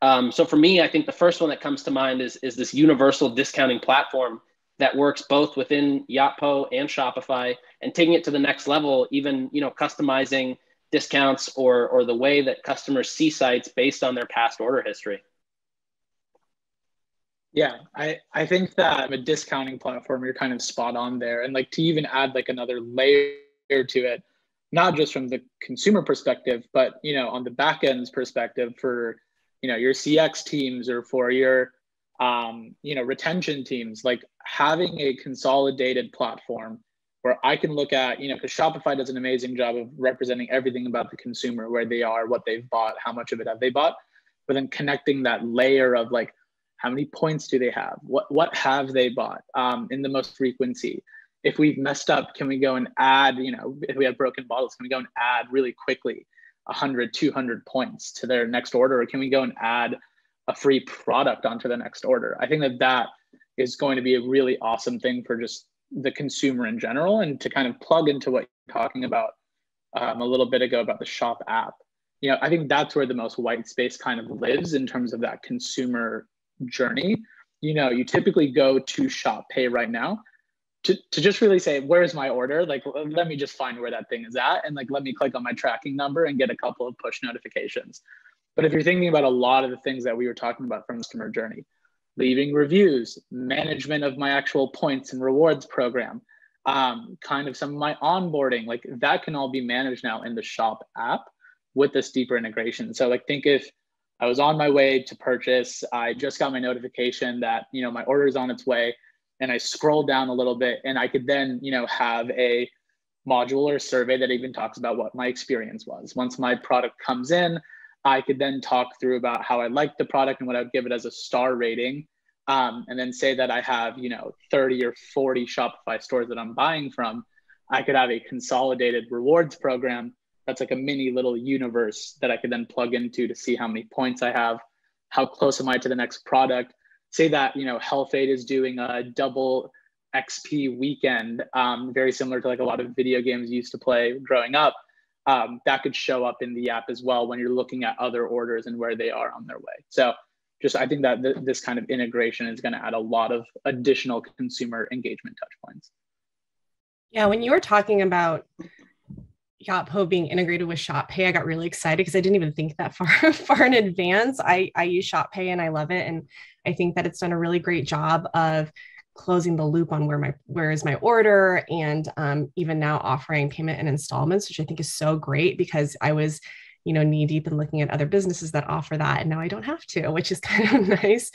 Um, so for me, I think the first one that comes to mind is, is this universal discounting platform that works both within Yotpo and Shopify and taking it to the next level, even, you know, customizing discounts or, or the way that customers see sites based on their past order history. Yeah, I, I think that a discounting platform, you're kind of spot on there. And like to even add like another layer to it, not just from the consumer perspective, but you know, on the back end's perspective for you know your cx teams or for your um, you know retention teams like having a consolidated platform where i can look at you know because shopify does an amazing job of representing everything about the consumer where they are what they've bought how much of it have they bought but then connecting that layer of like how many points do they have? What what have they bought um, in the most frequency? If we've messed up can we go and add you know if we have broken bottles can we go and add really quickly 100 200 points to their next order? Or can we go and add a free product onto the next order? I think that that is going to be a really awesome thing for just the consumer in general and to kind of plug into what you're talking about um, a little bit ago about the shop app you know i think that's where the most white space kind of lives in terms of that consumer journey. You know you typically go to shop pay right now to, to just really say where's my order? Like let me just find where that thing is at and like let me click on my tracking number and get a couple of push notifications. But if you're thinking about a lot of the things that we were talking about from the customer journey leaving reviews management of my actual points and rewards program um, kind of some of my onboarding like that can all be managed now in the shop app with this deeper integration so like think if i was on my way to purchase i just got my notification that you know my order is on its way and I scroll down a little bit and I could then, you know, have a module or survey that even talks about what my experience was. Once my product comes in, I could then talk through about how I liked the product and what I would give it as a star rating. Um, and then say that I have, you know, 30 or 40 Shopify stores that I'm buying from. I could have a consolidated rewards program that's like a mini little universe that I could then plug into to see how many points I have, how close am I to the next product, say that you know Health-Ade is doing a double XP weekend, um, very similar to like a lot of video games used to play growing up. Um, that could show up in the app as well when you're looking at other orders and where they are on their way. So just I think that th- this kind of integration is going to add a lot of additional consumer engagement touch points. Yeah, when you were talking about Yotpo being integrated with ShopPay, I got really excited because I didn't even think that far far in advance. I I use ShopPay and I love it, and I think that it's done a really great job of closing the loop on where my where is my order, and um, even now offering payment and installments, which I think is so great because I was you know knee deep in looking at other businesses that offer that, and now I don't have to, which is kind of nice.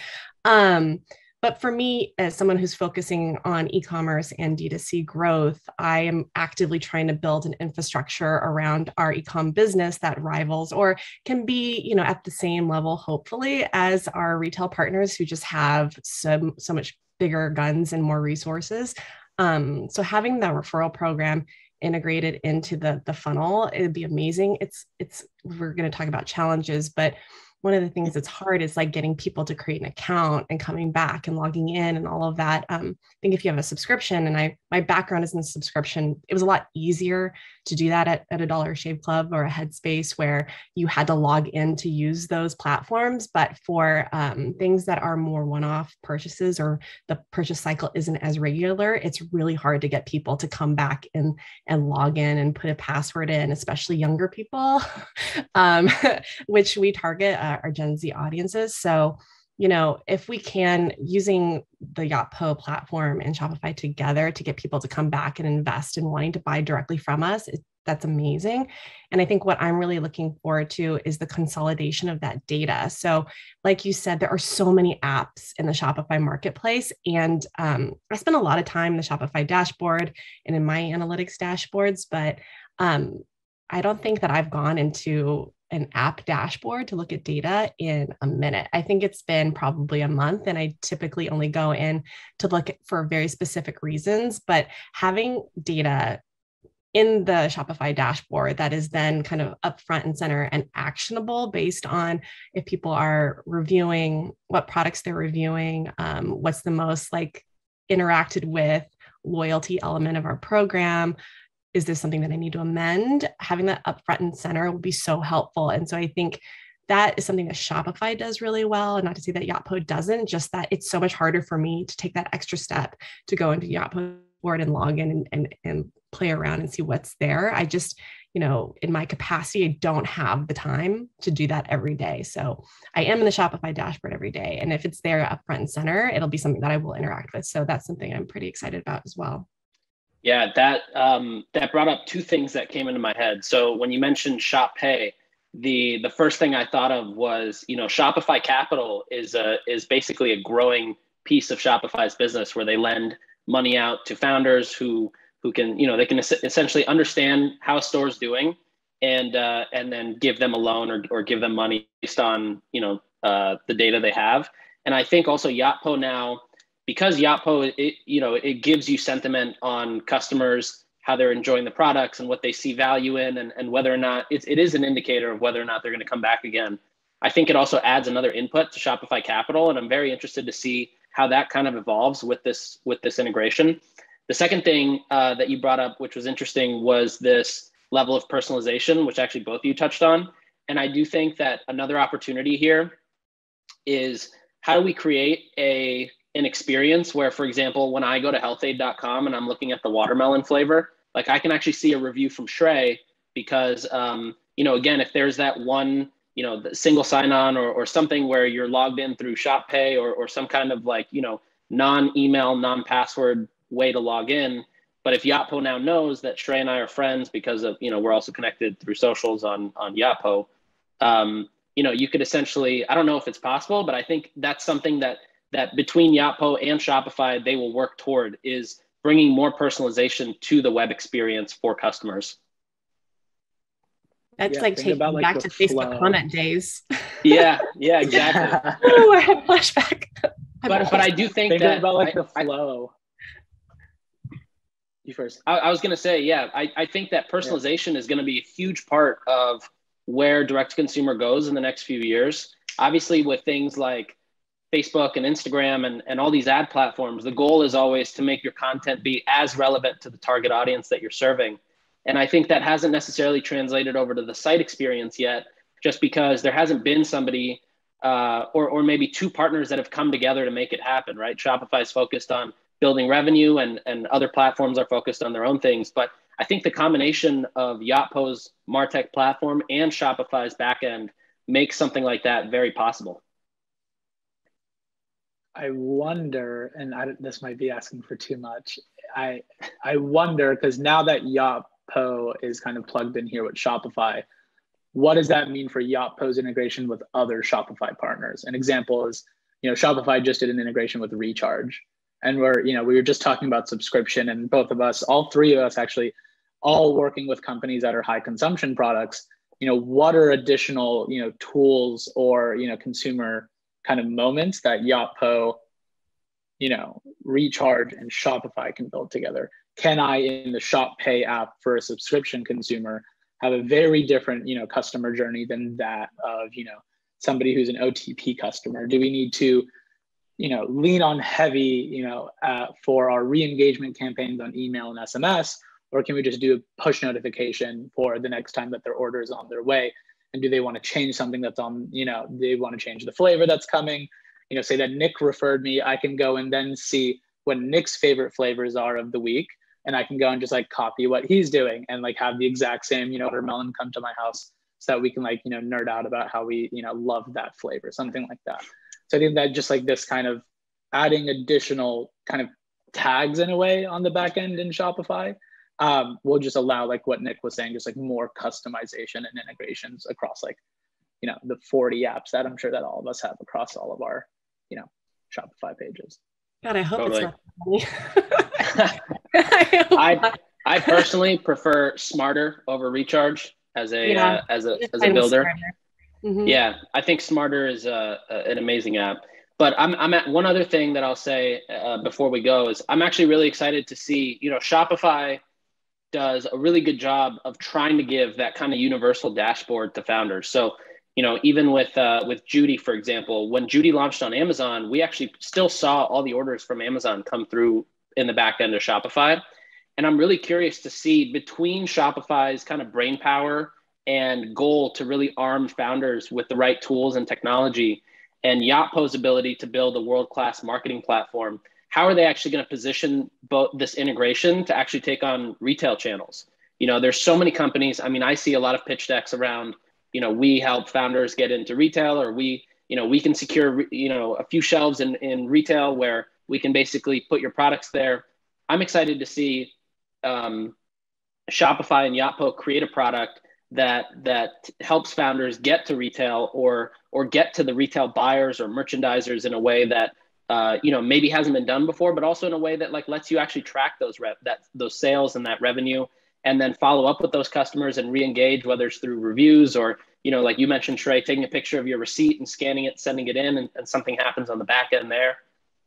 Um, but for me, as someone who's focusing on e commerce and D2C growth, I am actively trying to build an infrastructure around our e com business that rivals or can be, you know, at the same level, hopefully, as our retail partners who just have so, so much bigger guns and more resources. Um, so having that referral program integrated into the the funnel it'd be amazing it's it's we're going to talk about challenges but one of the things that's hard is like getting people to create an account and coming back and logging in and all of that. Um, I think if you have a subscription, and I my background is in subscription, it was a lot easier to do that at, at a Dollar Shave Club or a Headspace where you had to log in to use those platforms. But for um, things that are more one-off purchases or the purchase cycle isn't as regular, it's really hard to get people to come back and and log in and put a password in, especially younger people, um, which we target uh, our Gen Z audiences. So you know, if we can using the Yotpo platform and Shopify together to get people to come back and invest in wanting to buy directly from us, it, that's amazing. And I think what I'm really looking forward to is the consolidation of that data. So, like you said, there are so many apps in the Shopify marketplace. And um, I spend a lot of time in the Shopify dashboard and in my analytics dashboards, but um, I don't think that I've gone into an app dashboard to look at data in a minute. I think it's been probably a month, and I typically only go in to look for very specific reasons. But having data in the Shopify dashboard that is then kind of up front and center and actionable based on if people are reviewing what products they're reviewing, um, what's the most like interacted with loyalty element of our program, is this something that I need to amend? Having that up front and center will be so helpful. And so I think that is something that Shopify does really well. And not to say that Yotpo doesn't, just that it's so much harder for me to take that extra step to go into Yotpo board and log in and, and, and play around and see what's there. I just, you know, in my capacity, I don't have the time to do that every day. So I am in the Shopify dashboard every day. And if it's there up front and center, it'll be something that I will interact with. So that's something I'm pretty excited about as well. Yeah, that um, that brought up two things that came into my head. So when you mentioned Shop Pay, the the first thing I thought of was you know Shopify Capital is a is basically a growing piece of Shopify's business where they lend money out to founders who who can you know they can es- essentially understand how a store is doing and uh, and then give them a loan or, or give them money based on you know uh, the data they have. And I think also Yotpo now because Yotpo, it, you know, it gives you sentiment on customers, how they're enjoying the products and what they see value in, and, and whether or not it's, it is an indicator of whether or not they're going to come back again. I think it also adds another input to Shopify Capital, and I'm very interested to see how that kind of evolves with this with this integration. The second thing uh, that you brought up, which was interesting, was this level of personalization, which actually both of you touched on. And I do think that another opportunity here is how do we create a an experience where, for example, when I go to health-ade.com and I'm looking at the watermelon flavor, like I can actually see a review from Shrey because, um, you know, again, if there's that one, you know, the single sign on or, or something where you're logged in through Shop Pay or, or some kind of like, you know, non email, non password way to log in. But if Yotpo now knows that Shrey and I are friends because of, you know, we're also connected through socials on, on Yotpo, um, you know, you could essentially, I don't know if it's possible, but I think that's something that that between Yotpo and Shopify, they will work toward is bringing more personalization to the web experience for customers. That's yeah, like taking about, like, back to flow. Facebook comment days. Yeah, yeah, exactly. oh, I have flashback. but, but I do think, think that about like I, the flow. I, you first. I, I was going to say, yeah, I, I think that personalization yeah. is going to be a huge part of where direct to consumer goes in the next few years. Obviously, with things like Facebook and Instagram and, and all these ad platforms, the goal is always to make your content be as relevant to the target audience that you're serving. And I think that hasn't necessarily translated over to the site experience yet, just because there hasn't been somebody uh, or, or maybe two partners that have come together to make it happen, right? Shopify is focused on building revenue and, and other platforms are focused on their own things. But I think the combination of Yotpo's Martech platform and Shopify's backend makes something like that very possible. I wonder, and I, this might be asking for too much. I I wonder because now that Yotpo is kind of plugged in here with Shopify, what does that mean for Yotpo's integration with other Shopify partners? An example is, you know, Shopify just did an integration with Recharge, and we're, you know, we were just talking about subscription, and both of us, all three of us, actually, all working with companies that are high consumption products. You know, what are additional, you know, tools or you know, consumer kind of moments that Yotpo, you know, Recharge and Shopify can build together. Can I, in the Shop Pay app for a subscription consumer, have a very different, you know, customer journey than that of, you know, somebody who's an OTP customer? Do we need to, you know, lean on heavy, you know, uh, for our re-engagement campaigns on email and SMS, or can we just do a push notification for the next time that their order is on their way? And do they want to change something that's on, you know, they want to change the flavor that's coming? You know, say that Nick referred me, I can go and then see what Nick's favorite flavors are of the week. And I can go and just like copy what he's doing and like have the exact same, you know, watermelon come to my house so that we can like, you know, nerd out about how we, you know, love that flavor, something like that. So I think that just like this kind of adding additional kind of tags in a way on the back end in Shopify um, will just allow like what Nick was saying, just like more customization and integrations across like, you know, the 40 apps that I'm sure that all of us have across all of our, you know, Shopify pages. God, I hope totally. it's not. I I personally prefer Smartrr over recharge as a yeah, uh, as a as a builder. Mm-hmm. Yeah, I think Smartrr is a, a, an amazing app. But I'm I'm at one other thing that I'll say uh, before we go is I'm actually really excited to see you know Shopify does a really good job of trying to give that kind of universal dashboard to founders. So you know, even with uh, with Judy, for example, when Judy launched on Amazon, we actually still saw all the orders from Amazon come through in the back end of Shopify. And I'm really curious to see between Shopify's kind of brain power and goal to really arm founders with the right tools and technology and Yotpo's ability to build a world-class marketing platform, how are they actually going to position both this integration to actually take on retail channels? You know, there's so many companies. I mean, I see a lot of pitch decks around you know we help founders get into retail or we you know we can secure you know a few shelves in, in retail where we can basically put your products there i'm excited to see um, shopify and yotpo create a product that that helps founders get to retail or or get to the retail buyers or merchandisers in a way that uh, you know maybe hasn't been done before but also in a way that like lets you actually track those rev that those sales and that revenue and then follow up with those customers and re-engage whether it's through reviews or you know like you mentioned Shrey, taking a picture of your receipt and scanning it sending it in and, and something happens on the back end there.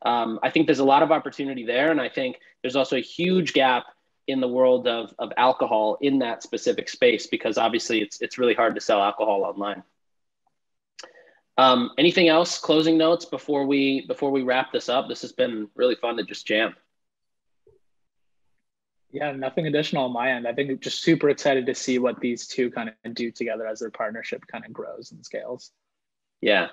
Um, i think there's a lot of opportunity there and i think there's also a huge gap in the world of, of alcohol in that specific space because obviously it's, it's really hard to sell alcohol online um, anything else closing notes before we before we wrap this up this has been really fun to just jam yeah, nothing additional on my end. I think just super excited to see what these two kind of do together as their partnership kind of grows and scales. Yeah.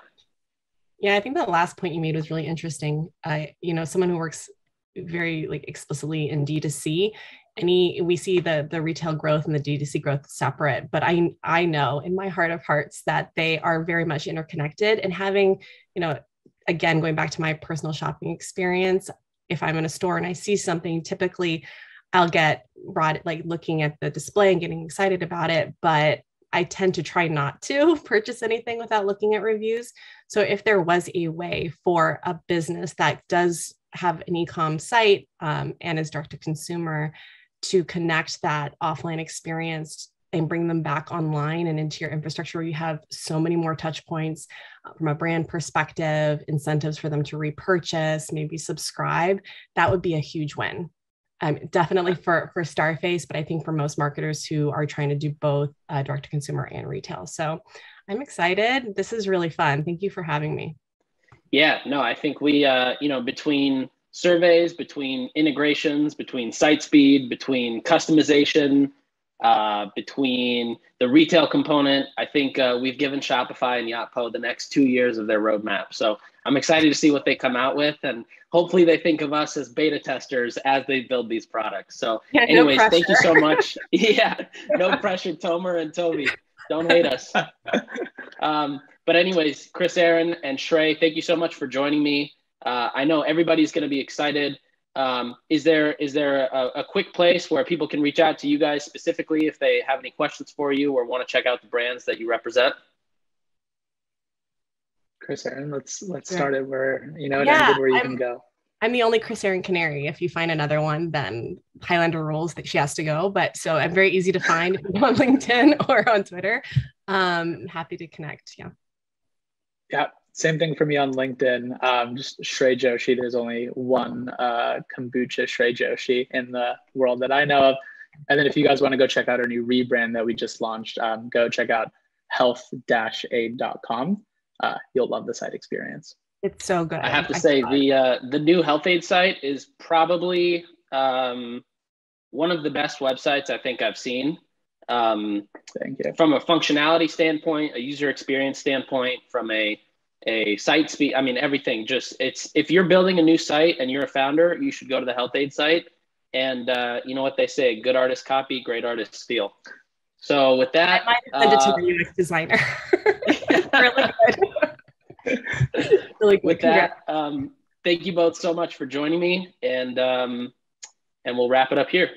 Yeah, I think that last point you made was really interesting. Uh, you know, someone who works very like explicitly in D2C, any we see the the retail growth and the D2C growth separate, but I I know in my heart of hearts that they are very much interconnected and having, you know, again going back to my personal shopping experience, if I'm in a store and I see something, typically I'll get brought like looking at the display and getting excited about it, but I tend to try not to purchase anything without looking at reviews. So if there was a way for a business that does have an e-com site um, and is direct to consumer to connect that offline experience and bring them back online and into your infrastructure where you have so many more touch points uh, from a brand perspective incentives for them to repurchase maybe subscribe that would be a huge win um, definitely for for Starface, but I think for most marketers who are trying to do both uh, direct to consumer and retail. So I'm excited. This is really fun. Thank you for having me. Yeah, no, I think we, uh, you know, between surveys, between integrations, between site speed, between customization, uh, between the retail component, I think uh, we've given Shopify and Yotpo the next two years of their roadmap. So I'm excited to see what they come out with, and hopefully they think of us as beta testers as they build these products. So, yeah, anyways, no thank you so much. yeah, no pressure, Tomer and Toby. Don't hate us. Um, but anyways, Chris, Aaron, and Shrey, thank you so much for joining me. Uh, I know everybody's going to be excited. Um, is there is there a, a, quick place where people can reach out to you guys specifically if they have any questions for you or want to check out the brands that you represent? Chris Aaron, let's let's start it where you know it yeah, where you I'm, can go. I'm the only Chris Aaron Canary. If you find another one, then Highlander rules that she has to go. But so I'm very easy to find on LinkedIn or on Twitter. Um, happy to connect. Yeah. Yeah. Same thing for me on LinkedIn. Um, just Shrey Joshi. There's only one uh, kombucha Shrey Joshi in the world that I know of. And then if you guys want to go check out our new rebrand that we just launched, um, go check out health-ade.com uh, you'll love the site experience. It's so good. I have to I say the uh, the new Health-Ade site is probably um, one of the best websites I think I've seen. Um, Thank you. From a functionality standpoint, a user experience standpoint, from a a site speed, I mean everything. Just it's if you're building a new site and you're a founder, you should go to the Health-Ade site. And uh, you know what they say: good artist copy, great artist steal. So with that, I might send it to the UX designer. really good. really good. With that, um, thank you both so much for joining me, and um, and we'll wrap it up here.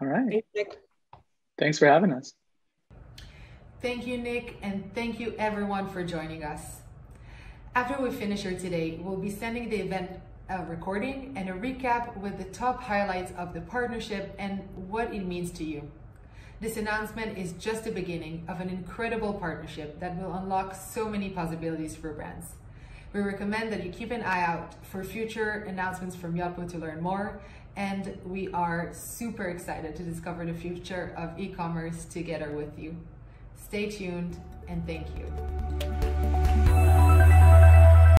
All right. Thanks, Thanks for having us. Thank you, Nick, and thank you everyone for joining us. After we finish here today, we'll be sending the event a recording and a recap with the top highlights of the partnership and what it means to you. This announcement is just the beginning of an incredible partnership that will unlock so many possibilities for brands. We recommend that you keep an eye out for future announcements from Yotpo to learn more, and we are super excited to discover the future of e-commerce together with you. Stay tuned, and thank you.